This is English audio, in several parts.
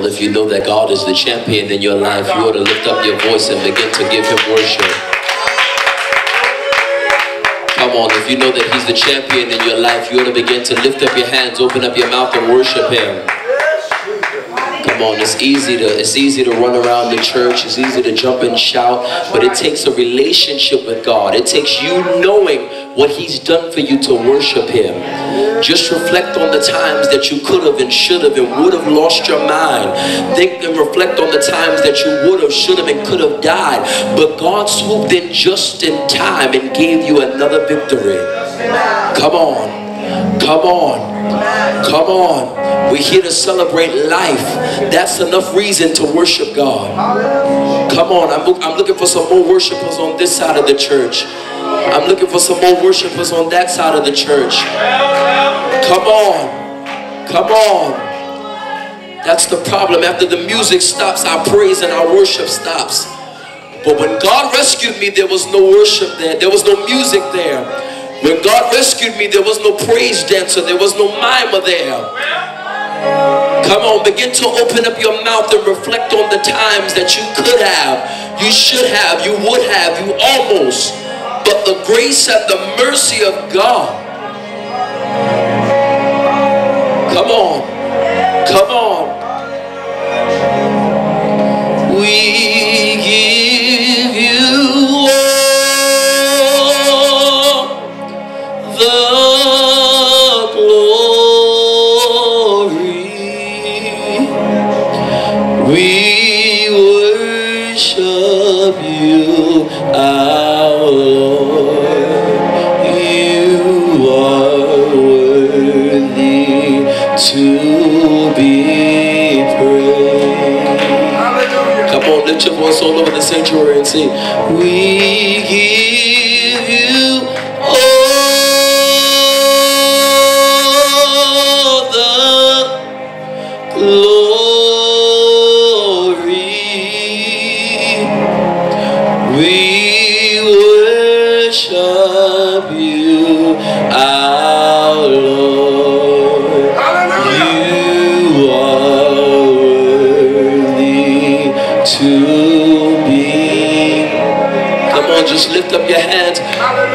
Well, if you know that God is the champion in your life, you ought to lift up your voice and begin to give him worship. Come on, if you know that he's the champion in your life, you ought to begin to lift up your hands, open up your mouth and worship him. Come on, it's easy to it's easy to run around the church, it's easy to jump and shout, but it takes a relationship with God. It takes you knowing what he's done for you to worship him. Just reflect on the times that you could have and should have and would have lost your mind. Think and reflect on the times that you would have, should have, and could have died. But God swooped in just in time and gave you another victory. Come on. Come on. Come on. We're here to celebrate life. That's enough reason to worship God. Come on. I'm, I'm looking for some more worshipers on this side of the church. I'm looking for some more worshipers on that side of the church. Come on. Come on. That's the problem. After the music stops, our praise and our worship stops. But when God rescued me, there was no worship there. There was no music there. When God rescued me, there was no praise dancer. There was no mimer there. Come on, begin to open up your mouth and reflect on the times that you could have, you should have, you would have, you almost. But the grace and the mercy of God. Come on. Come on. We give to be. Come on, just lift up your hands.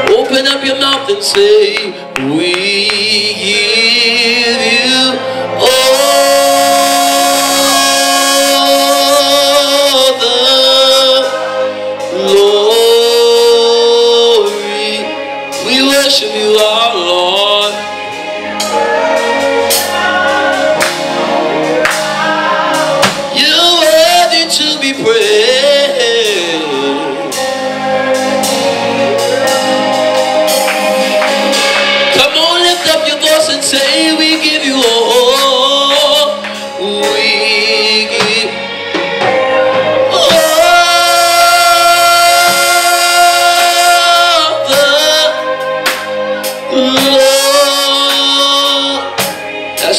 Open up your mouth and say, We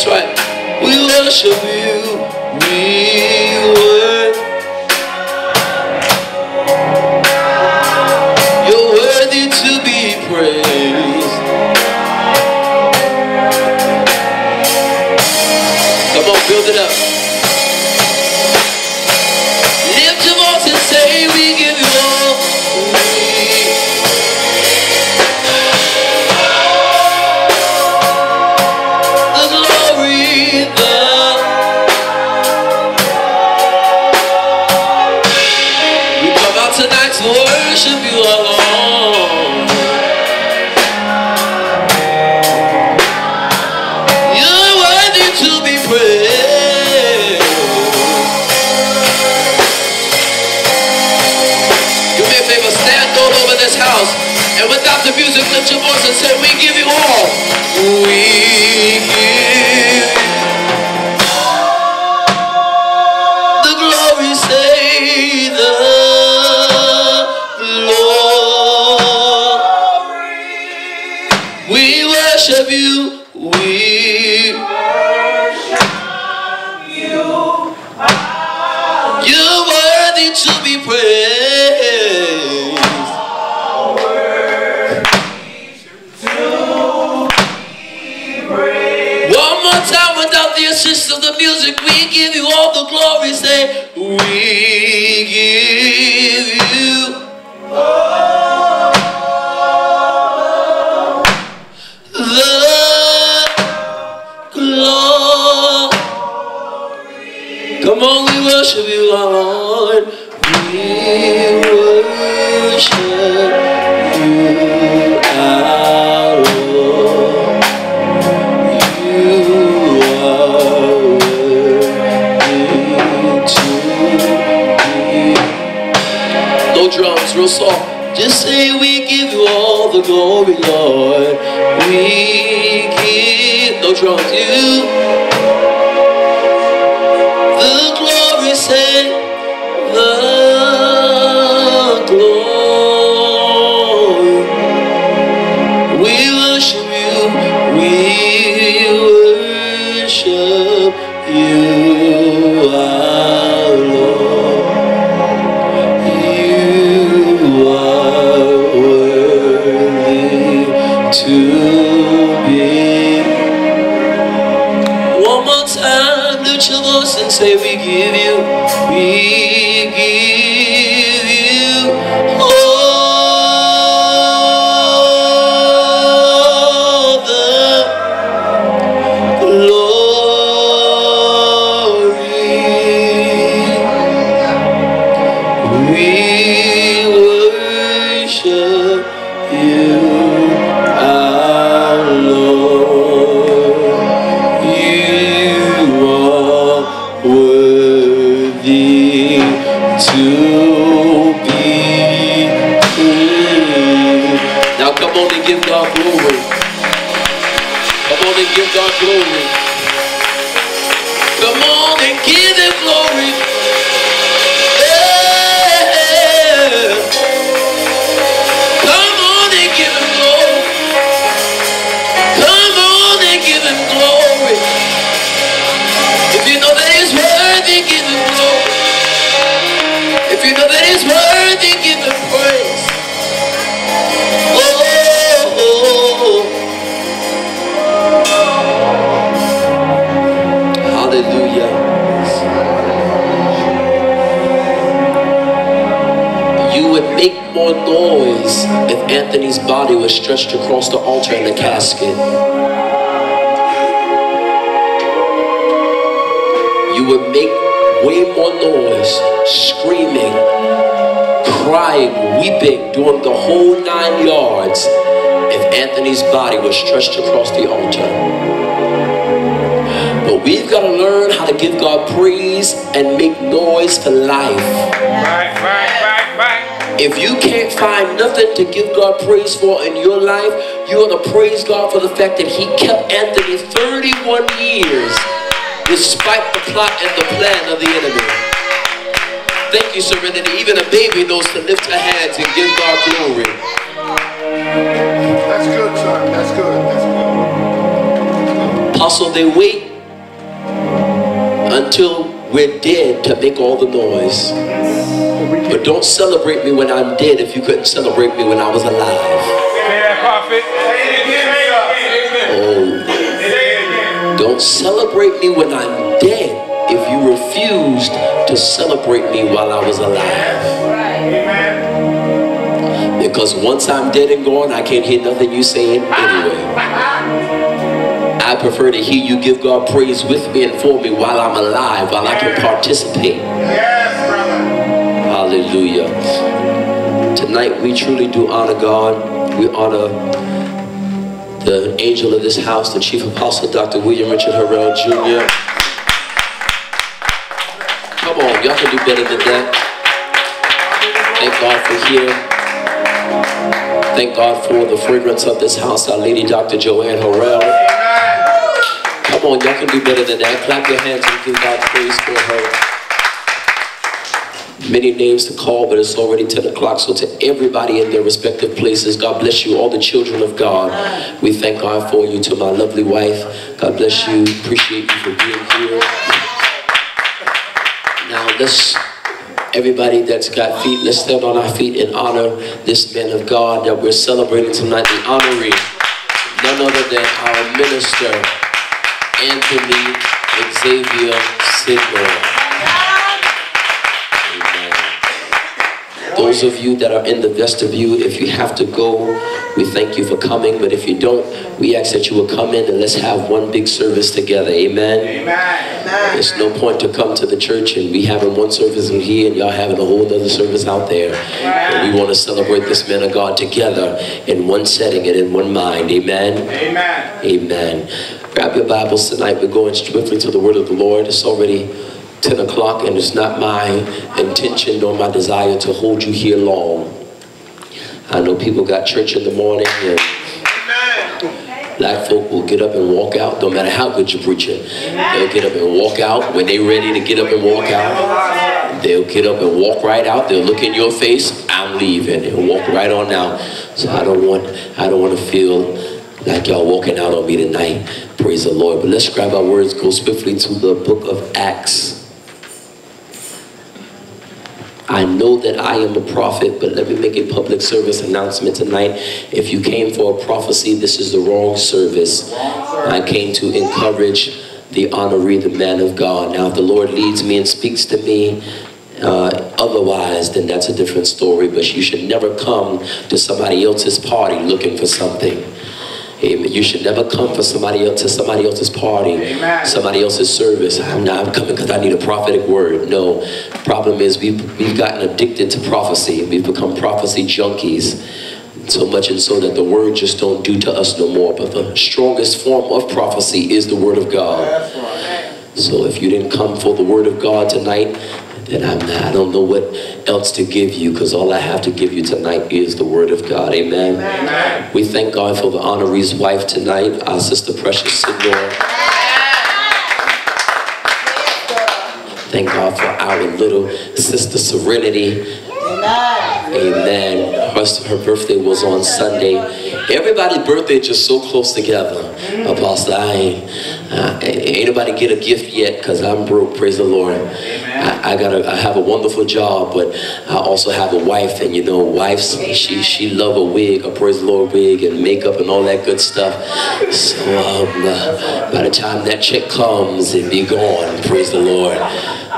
right. We worship you. And without the music, lift your voice and say, We give you all. We give worship you, Lord. We worship you, our Lord. You are worthy to be. No drums, real soft. Just say we give you all the glory, Lord. We give no drums, you God glory. Come on and give God glory. Come on and give him glory. Come on and give him glory. Come on and give him glory. If you know that he's worthy, give him glory. If you know that worthy, was stretched across the altar in a casket. You would make way more noise, screaming, crying, weeping, doing the whole nine yards if Anthony's body was stretched across the altar. But we've got to learn how to give God praise and make noise for life. Right, right. If you can't find nothing to give God praise for in your life, you ought to praise God for the fact that He kept Anthony 31 years despite the plot and the plan of the enemy. Thank you, Serenity. Even a baby knows to lift her hands and give God glory. That's good, son. That's good. That's good. Apostle, they wait until we're dead to make all the noise. But don't celebrate me when I'm dead if you couldn't celebrate me when I was alive. Say that, prophet. Say Oh, Say it again. don't celebrate me when I'm dead if you refused to celebrate me while I was alive. Amen. Because once I'm dead and gone, I can't hear nothing you saying anyway. I prefer to hear you give God praise with me and for me while I'm alive, while I can participate. Hallelujah. Tonight we truly do honor God. We honor the angel of this house, the chief apostle, Dr. William Richard Harrell Jr. Come on, y'all can do better than that. Thank God for here. Thank God for the fragrance of this house, our lady Dr. Joanne Harrell. Come on, y'all can do better than that. Clap your hands and give God praise for her. Many names to call, but it's already 10 o'clock. So to everybody in their respective places, God bless you, all the children of God. We thank God for you. To my lovely wife, God bless you. Appreciate you for being here. Now let's, everybody that's got feet, let's stand on our feet and honor this man of God that we're celebrating tonight, the honoree, none other than our minister, Anthony Xavier Sydnor. Those of you that are in the vestibule, if you have to go, we thank you for coming. But if you don't, we ask that you will come in and let's have one big service together. Amen. Amen. There's no point to come to the church and we having one service in here and y'all having a whole other service out there. And we want to celebrate this man of God together in one setting and in one mind. Amen. Amen. Amen. Grab your Bibles tonight. We're going swiftly to the word of the Lord. It's already 10 o'clock and it's not my intention nor my desire to hold you here long. I know people got church in the morning and black folk will get up and walk out no matter how good you're preaching. They'll get up and walk out when they're ready to get up and walk out. They'll get up and walk right out. They'll look in your face, I'm leaving, and walk right on out. So I don't want I don't want to feel like y'all walking out on me tonight. Praise the Lord. But let's grab our words, go swiftly to the book of Acts. I know that I am a prophet, but let me make a public service announcement tonight. If you came for a prophecy, this is the wrong service. I came to encourage the honoree, the man of God. Now, if the Lord leads me and speaks to me, uh, otherwise, then that's a different story. But you should never come to somebody else's party looking for something. Amen. You should never come for somebody else to somebody else's party, Amen. somebody else's service. I'm not I'm coming because I need a prophetic word. No. Problem is we've we've gotten addicted to prophecy. We've become prophecy junkies. So much and so that the word just don't do to us no more. But the strongest form of prophecy is the word of God. So if you didn't come for the word of God tonight, then I'm not, I don't know what else to give you because all I have to give you tonight is the word of God. Amen. Amen. We thank God for the honoree's wife tonight, our sister Precious Sydnor. Thank God for our little sister Serenity. Amen. Amen. Her, her birthday was on Sunday. Everybody's birthday just so close together. Apostle, I ain't, ain't nobody get a gift yet because I'm broke. Praise the Lord. I, I got I have a wonderful job, but I also have a wife, and you know, wives she she love a wig, a praise the Lord wig, and makeup and all that good stuff. So um, uh, by the time that check comes, it be gone. Praise the Lord.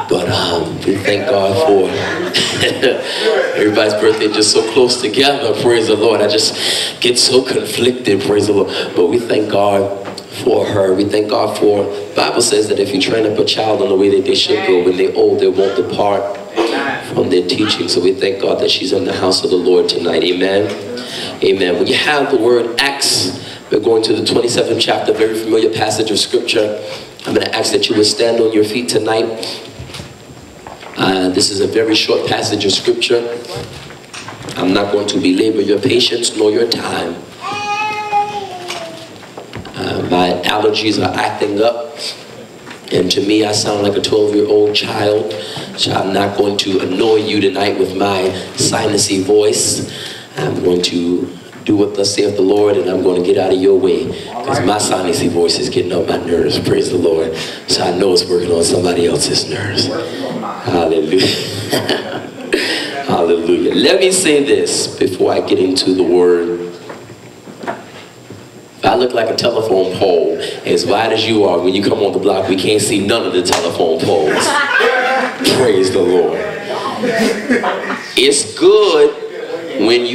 But um, we thank God for everybody's birthday just so close together. Praise the Lord. I just get so conflicted. Praise the Lord. But we thank God for her. We thank God for, Bible says that if you train up a child in the way that they should go, when they're old, they won't depart from their teaching. So we thank God that she's in the house of the Lord tonight. Amen. Amen. When you have the word Acts, we're going to the 27th chapter, very familiar passage of scripture. I'm going to ask that you would stand on your feet tonight. Uh, this is a very short passage of scripture. I'm not going to belabor your patience nor your time. Uh, my allergies are acting up. And to me, I sound like a 12-year-old child. So I'm not going to annoy you tonight with my sinusy voice. I'm going to do what thus saith the Lord, and I'm going to get out of your way. Because my sinusy voice is getting on my nerves, praise the Lord. So I know it's working on somebody else's nerves. Hallelujah. Hallelujah. Let me say this before I get into the word. I look like a telephone pole, as wide as you are, when you come on the block, we can't see none of the telephone poles. Praise the Lord. It's good when you